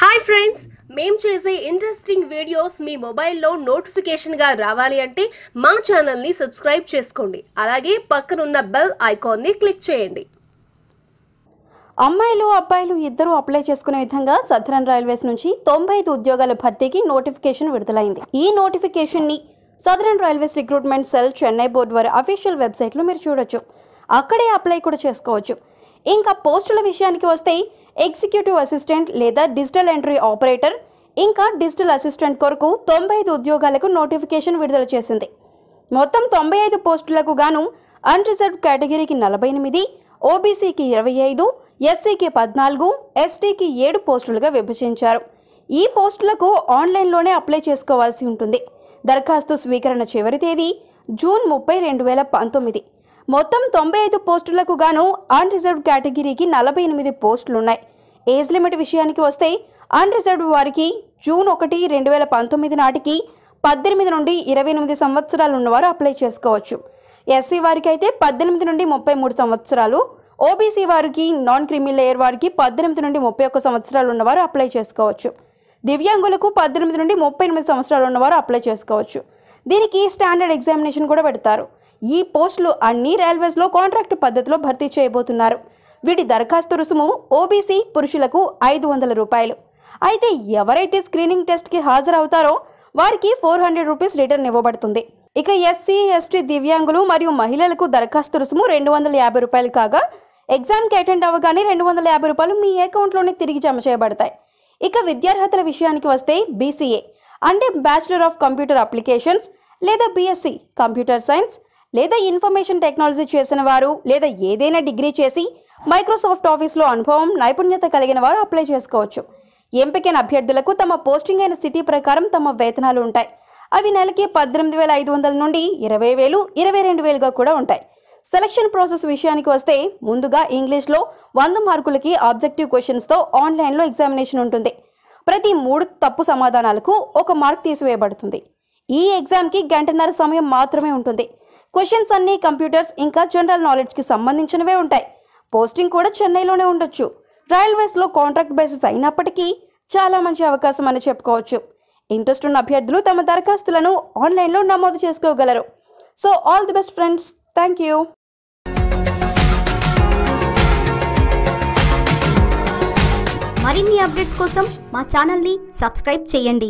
Hi friends మేం చేసే interesting videos మీ మొబైల్లో నోటిఫికేషన్గా రావాలి అంటే మా ఛానల్ని సబ్స్క్రైబ్ చేసుకోండి. అలాగే పక్కనున్న బెల్ ఐకాన్ని క్లిక్ చేయండి. అమ్మాయిలు అబ్బాయిలు ఇద్దరూ అప్లై చేసుకునే విధంగా సదరన్ రైల్వేస్ నుంచి తొంభై ఐదు ఉద్యోగాల భర్తీకి నోటిఫికేషన్ విడుదలైంది. ఈ నోటిఫికేషన్ని southern railways recruitment cell Chennai board వారి అఫీషియల్ వెబ్సైట్లో మీరు చూడొచ్చు. అక్కడే అప్లై కూడా చేసుకోవచ్చు. ఇంకా పోస్టుల విషయానికి వస్తే ఎగ్జిక్యూటివ్ అసిస్టెంట్ లేదా డిజిటల్ ఎంట్రీ ఆపరేటర్ ఇంకా డిజిటల్ అసిస్టెంట్ కొరకు తొంభై ఐదు ఉద్యోగాలకు నోటిఫికేషన్ విడుదల చేసింది. మొత్తం తొంభై ఐదు పోస్టులకు గాను అన్రిజర్వ్ కేటగిరీకి నలభై ఎనిమిది ఓబీసీకి ఇరవై ఐదు ఎస్సీకి పద్నాలుగు ఎస్టీకి ఏడు పోస్టులుగా విభజించారు. ఈ పోస్టులకు ఆన్లైన్లోనే అప్లై చేసుకోవాల్సి ఉంటుంది. దరఖాస్తు స్వీకరణ చివరి తేదీ జూన్ ముప్పై రెండు వేల పంతొమ్మిది. మొత్తం తొంభై ఐదు పోస్టులకు గాను అన్రిజర్వ్ కేటగిరీకి నలభై ఎనిమిది పోస్టులున్నాయి. ఏజ్ లిమిట్ విషయానికి వస్తే అన్రిజర్వ్డ్ వారికి జూన్ ఒకటి రెండు వేల పంతొమ్మిది నాటికి పద్దెనిమిది నుండి ఇరవై ఎనిమిది సంవత్సరాలు ఉన్నవారు అప్లై చేసుకోవచ్చు. ఎస్సీ వారికి అయితే పద్దెనిమిది నుండి ముప్పై మూడు సంవత్సరాలు ఓబీసీ వారికి నాన్ క్రిమిలేయర్ వారికి పద్దెనిమిది నుండి ముప్పై ఒక్క సంవత్సరాలు ఉన్నవారు అప్లై చేసుకోవచ్చు. దివ్యాంగులకు పద్దెనిమిది నుండి ముప్పై ఎనిమిది సంవత్సరాలు ఉన్నవారు అప్లై చేసుకోవచ్చు. దీనికి స్టాండర్డ్ ఎగ్జామినేషన్ కూడా పెడతారు. ఈ పోస్టులు అన్ని రైల్వేస్లో కాంట్రాక్ట్ పద్ధతిలో భర్తీ చేయబోతున్నారు. వీటి దరఖాస్తు రుసుము ఓబీసీ పురుషులకు ఐదు వందల రూపాయలు. అయితే ఎవరైతే స్క్రీనింగ్ టెస్ట్కి హాజరవుతారో వారికి ఫోర్ హండ్రెడ్ రూపీస్ రిటర్న్ ఇవ్వబడుతుంది. ఇక ఎస్సీ ఎస్టీ దివ్యాంగులు మరియు మహిళలకు దరఖాస్తు రుసుము రెండు వందల యాభై రూపాయలు కాగా ఎగ్జామ్కి అటెండ్ అవ్వగానే రెండు వందల యాభై రూపాయలు మీ అకౌంట్లోనే తిరిగి జమ చేయబడతాయి. ఇక విద్యార్హతల విషయానికి వస్తే బీసీఏ అంటే బ్యాచిలర్ ఆఫ్ కంప్యూటర్ అప్లికేషన్స్ లేదా బీఎస్సీ కంప్యూటర్ సైన్స్ లేదా ఇన్ఫర్మేషన్ టెక్నాలజీ చేసిన వారు లేదా ఏదైనా డిగ్రీ చేసి మైక్రోసాఫ్ట్ ఆఫీస్లో అనుభవం నైపుణ్యత కలిగిన వారు అప్లై చేసుకోవచ్చు. ఎంపికైన అభ్యర్థులకు తమ పోస్టింగ్ అయిన సిటీ ప్రకారం తమ వేతనాలు ఉంటాయి. అవి నెలకి పద్దెనిమిది వేల ఐదు వందల నుండి ఇరవై వేలు ఇరవై రెండు వేలుగా కూడా ఉంటాయి. సెలక్షన్ ప్రాసెస్ విషయానికి వస్తే ముందుగా ఇంగ్లీష్లో వంద మార్కులకి ఆబ్జెక్టివ్ క్వశ్చన్స్తో ఆన్లైన్లో ఎగ్జామినేషన్ ఉంటుంది. ప్రతి మూడు తప్పు సమాధానాలకు ఒక మార్క్ తీసివేయబడుతుంది. ఈ ఎగ్జామ్కి గంటన్నర సమయం మాత్రమే ఉంటుంది. క్వశ్చన్స్ అన్నీ కంప్యూటర్స్ ఇంకా జనరల్ నాలెడ్జ్కి సంబంధించినవే ఉంటాయి. పోస్టింగ్ కూడా చెన్నైలోనే ఉండొచ్చు. రైల్వేస్లో కాంట్రాక్ట్ బేసిస్ అయినప్పటికీ చాలా మంచి అవకాశం అని చెప్పుకోవచ్చు. ఇంట్రెస్ట్ ఉన్న అభ్యర్థులు తమ దరఖాస్తులను ఆన్లైన్లో నమోదు చేసుకోగలరు. So all the best friends thank you మరిన్ని అప్డేట్స్ కోసం మా ఛానల్ని సబ్స్క్రైబ్ చేయండి.